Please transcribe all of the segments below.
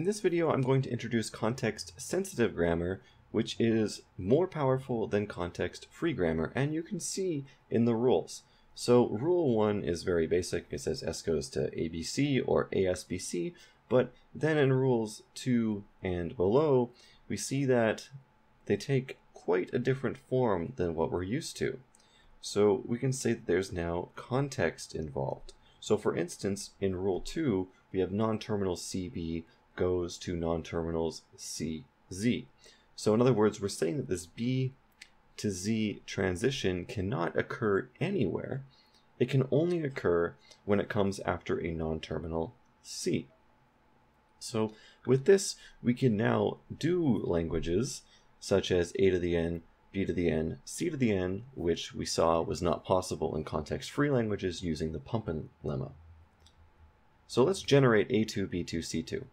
In this video, I'm going to introduce context-sensitive grammar, which is more powerful than context-free grammar, and you can see in the rules. So rule 1 is very basic. It says S goes to ABC or ASBC, but then in rules 2 and below, we see that they take quite a different form than what we're used to. So we can say that there's now context involved. So for instance, in rule 2, we have non-terminal CB goes to non-terminals CZ. So in other words, we're saying that this B to Z transition cannot occur anywhere. It can only occur when it comes after a non-terminal C. So with this, we can now do languages such as A to the N, B to the N, C to the N, which we saw was not possible in context-free languages using the Pumping lemma. So let's generate A2, B2, C2.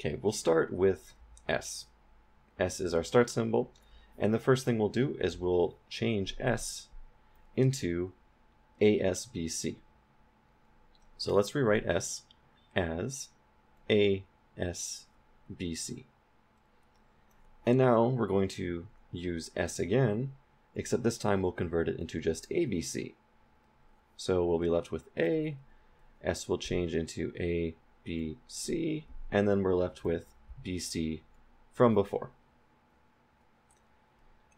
Okay, we'll start with S. S is our start symbol, and the first thing we'll do is we'll change S into ASBC. So let's rewrite S as ASBC. And now we're going to use S again, except this time we'll convert it into just ABC. So we'll be left with A, S will change into A, B, C, and then we're left with BC from before.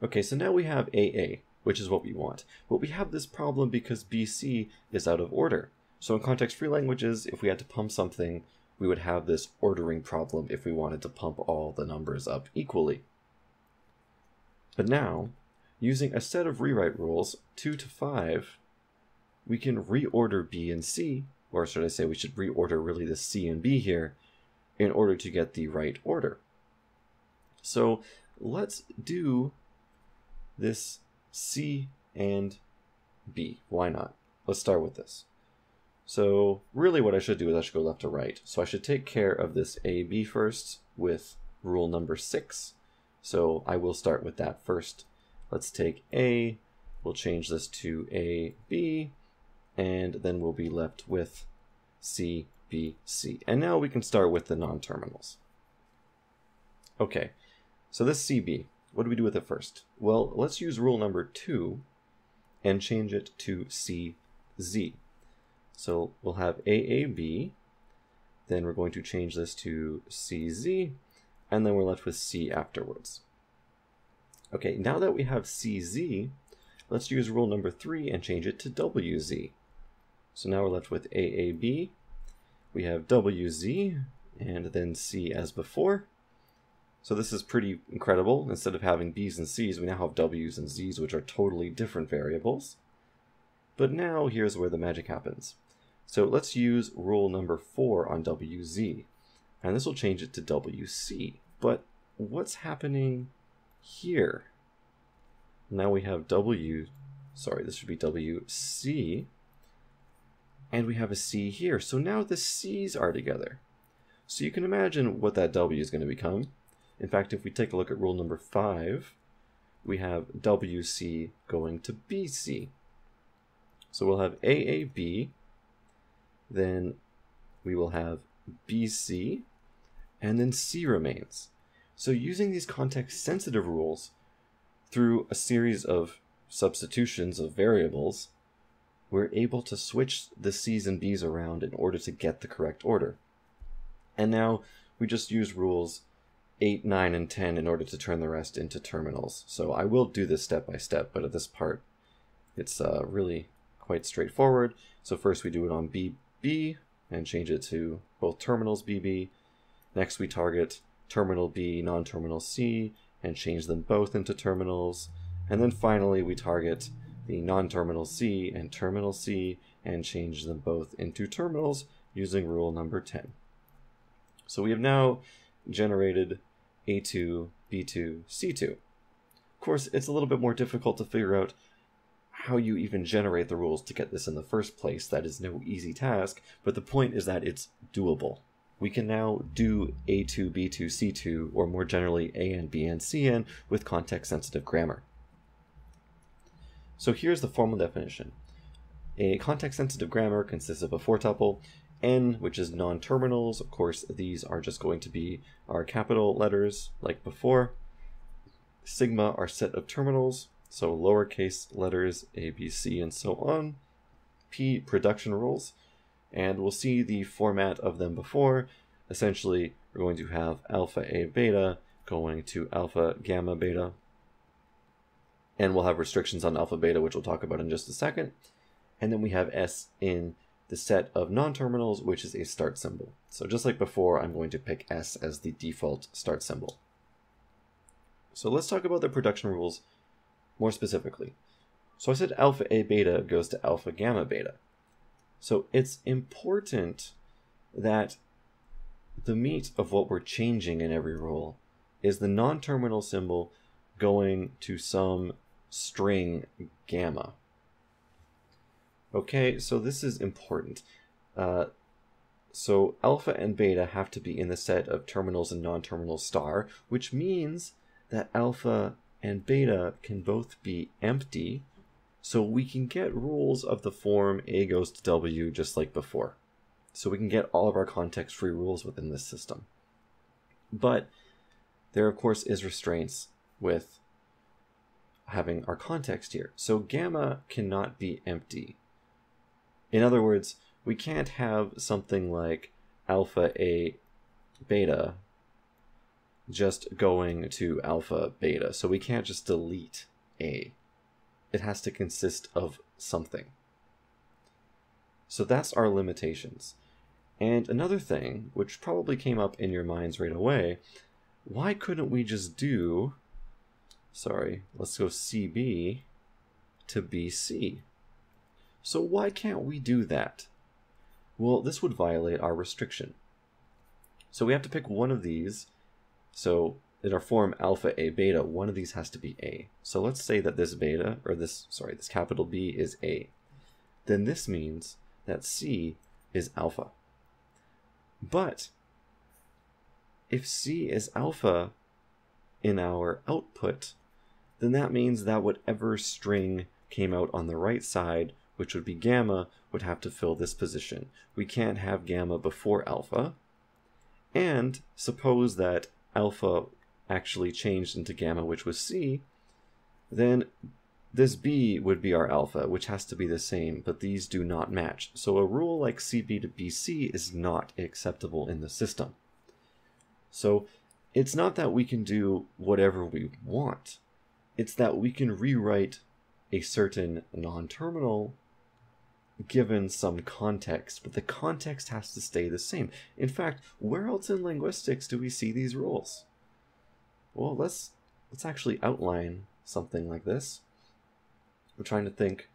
Okay, so now we have AA, which is what we want. But we have this problem because BC is out of order. So in context-free languages, if we had to pump something, we would have this ordering problem if we wanted to pump all the numbers up equally. But now, using a set of rewrite rules, 2 to 5, we can reorder B and C, or should I say we should reorder really the C and B here, in order to get the right order. So let's do this C and B. Why not? Let's start with this. So really what I should do is I should go left to right. So I should take care of this AB first with rule number six. So I will start with that first. Let's take A, we'll change this to AB, and then we'll be left with C B, C. And now we can start with the non-terminals. Okay, so this CB, what do we do with it first? Well, let's use rule number two and change it to CZ. So we'll have AAB, then we're going to change this to CZ, and then we're left with C afterwards. Okay, now that we have CZ, let's use rule number three and change it to WZ. So now we're left with AAB, we have WZ and then C as before. So this is pretty incredible. Instead of having B's and C's, we now have W's and Z's, which are totally different variables. But now here's where the magic happens. So let's use rule number four on WZ, and this will change it to WC. But what's happening here? Now we have W, sorry, this should be WC, and we have a C here. So now the C's are together. So you can imagine what that W is going to become. In fact, if we take a look at rule number 5, we have WC going to BC. So we'll have AAB, then we will have BC, and then C remains. So using these context-sensitive rules through a series of substitutions of variables, we're able to switch the C's and B's around in order to get the correct order. And now we just use rules 8, 9, and 10 in order to turn the rest into terminals. So I will do this step by step, but at this part, it's uh, really quite straightforward. So first we do it on BB and change it to both terminals BB. Next we target terminal B, non-terminal C, and change them both into terminals. And then finally we target the non-terminal C and terminal C and change them both into terminals using rule number 10. So we have now generated A2, B2, C2. Of course, it's a little bit more difficult to figure out how you even generate the rules to get this in the first place. That is no easy task, but the point is that it's doable. We can now do A2, B2, C2, or more generally A and B and C N with context-sensitive grammar. So here's the formal definition. A context-sensitive grammar consists of a four-tuple, N, which is non-terminals. Of course, these are just going to be our capital letters like before. Sigma are set of terminals, so lowercase letters A, B, C, and so on. P, production rules, and we'll see the format of them before. Essentially, we're going to have alpha A beta going to alpha gamma beta, and we'll have restrictions on alpha beta, which we'll talk about in just a second. And then we have S in the set of non-terminals, which is a start symbol. So just like before, I'm going to pick S as the default start symbol. So let's talk about the production rules more specifically. So I said alpha A beta goes to alpha gamma beta. So it's important that the meat of what we're changing in every rule is the non-terminal symbol going to some string gamma. Okay, so this is important. Uh, so alpha and beta have to be in the set of terminals and non-terminal star, which means that alpha and beta can both be empty, so we can get rules of the form A goes to W just like before. So we can get all of our context-free rules within this system. But there, of course, is restraints with having our context here. So gamma cannot be empty. In other words, we can't have something like alpha A beta just going to alpha beta. So we can't just delete A. It has to consist of something. So that's our limitations. And another thing, which probably came up in your minds right away, why couldn't we just do, sorry, let's go CB to BC? So why can't we do that? Well, this would violate our restriction. So we have to pick one of these. So in our form alpha A beta, one of these has to be A. So let's say that this beta, or this, sorry, this capital B is A. Then this means that C is alpha. But if C is alpha in our output, then that means that whatever string came out on the right side, which would be gamma, would have to fill this position. We can't have gamma before alpha. And suppose that alpha actually changed into gamma, which was C, then this B would be our alpha, which has to be the same, but these do not match. So a rule like CB to BC is not acceptable in the system. So it's not that we can do whatever we want. It's that we can rewrite a certain non-terminal given some context, but the context has to stay the same. In fact, where else in linguistics do we see these rules? Well, let's let's actually outline something like this. I'm trying to think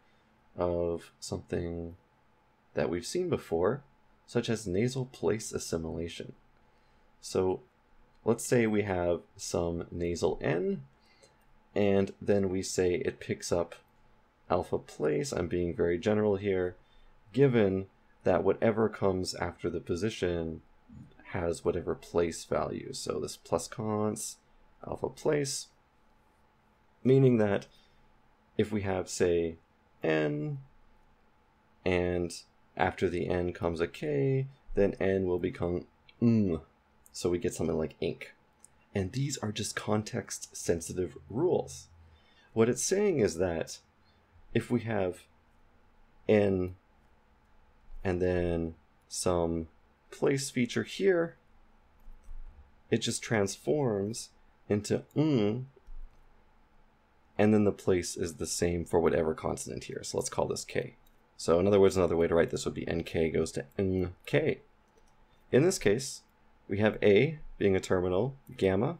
of something that we've seen before, such as nasal place assimilation. So let's say we have some nasal N, and then we say it picks up alpha place. I'm being very general here, given that whatever comes after the position has whatever place value. So this plus const alpha place, meaning that if we have, say, n, and after the n comes a k, then n will become ng. So we get something like ink. And these are just context sensitive rules. What it's saying is that if we have n and then some place feature here, it just transforms into ng and then the place is the same for whatever consonant here. So let's call this k. So in other words, another way to write this would be nk goes to nk. In this case, we have a being a terminal, gamma.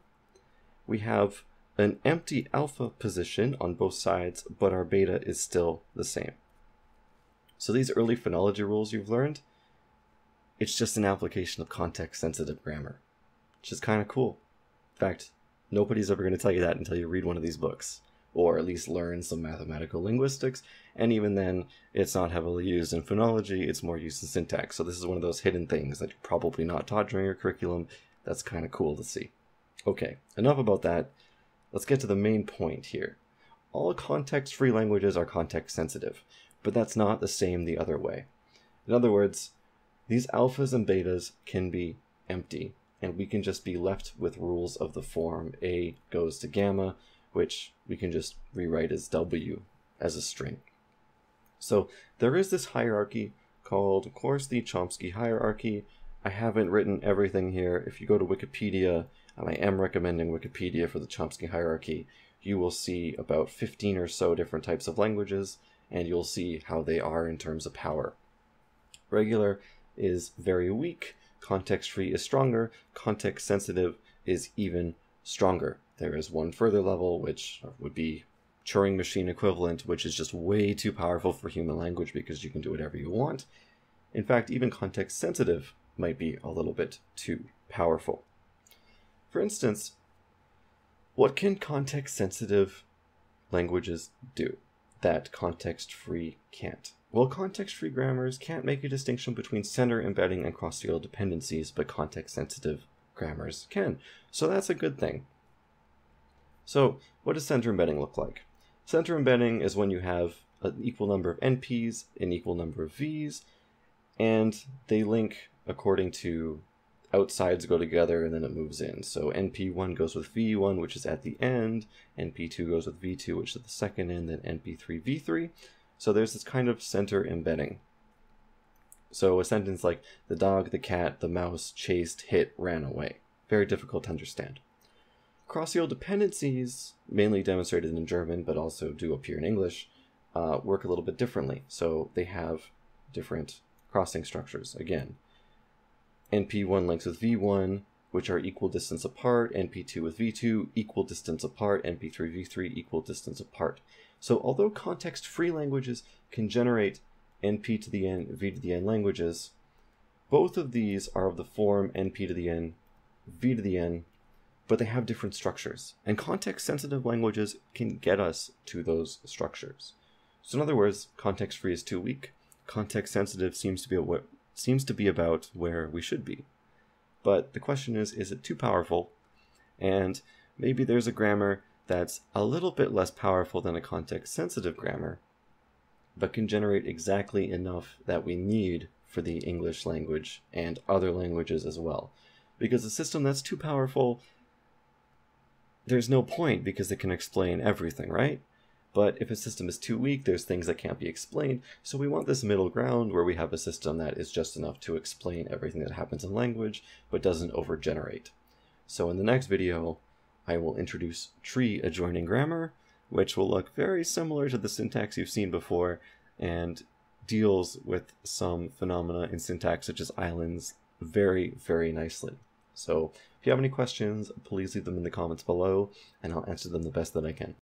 We have an empty alpha position on both sides, but our beta is still the same. So these early phonology rules you've learned, it's just an application of context-sensitive grammar, which is kind of cool. In fact, nobody's ever going to tell you that until you read one of these books or at least learn some mathematical linguistics. And even then, it's not heavily used in phonology, it's more used in syntax. So this is one of those hidden things that you're probably not taught during your curriculum. That's kind of cool to see. Okay, enough about that. Let's get to the main point here. All context-free languages are context-sensitive, but that's not the same the other way. In other words, these alphas and betas can be empty, and we can just be left with rules of the form A goes to gamma, which we can just rewrite as W as a string. So there is this hierarchy called, of course, the Chomsky hierarchy. I haven't written everything here. If you go to Wikipedia, and I am recommending Wikipedia for the Chomsky hierarchy, you will see about 15 or so different types of languages, and you'll see how they are in terms of power. Regular is very weak, context free is stronger, context sensitive is even stronger. There is one further level, which would be Turing machine equivalent, which is just way too powerful for human language because you can do whatever you want. In fact, even context sensitive might be a little bit too powerful. For instance, what can context sensitive languages do that context free can't? Well, context free grammars can't make a distinction between center embedding and cross serial dependencies, but context sensitive grammars can. So that's a good thing. So, what does center embedding look like? Center embedding is when you have an equal number of NPs, an equal number of Vs, and they link according to outsides go together and then it moves in. So NP1 goes with V1, which is at the end, NP2 goes with V2, which is the second end, then NP3, V3. So there's this kind of center embedding. So a sentence like, the dog, the cat, the mouse chased, hit, ran away. Very difficult to understand. Cross-serial dependencies, mainly demonstrated in German, but also do appear in English, uh, work a little bit differently. So they have different crossing structures. Again, NP1 links with V1, which are equal distance apart, NP2 with V2, equal distance apart, NP3, V3, equal distance apart. So although context-free languages can generate NP to the N, V to the N languages, both of these are of the form NP to the N, V to the N, but they have different structures. And context sensitive languages can get us to those structures. So in other words, context free is too weak. Context sensitive seems to be what seems to be about where we should be. But the question is, is it too powerful? And maybe there's a grammar that's a little bit less powerful than a context sensitive grammar, but can generate exactly enough that we need for the English language and other languages as well. Because a system that's too powerful there's no point because it can explain everything, right? But if a system is too weak, there's things that can't be explained. So we want this middle ground where we have a system that is just enough to explain everything that happens in language, but doesn't overgenerate. So in the next video, I will introduce tree adjoining grammar, which will look very similar to the syntax you've seen before, and deals with some phenomena in syntax such as islands very, very nicely. So if you have any questions, please leave them in the comments below, and I'll answer them the best that I can.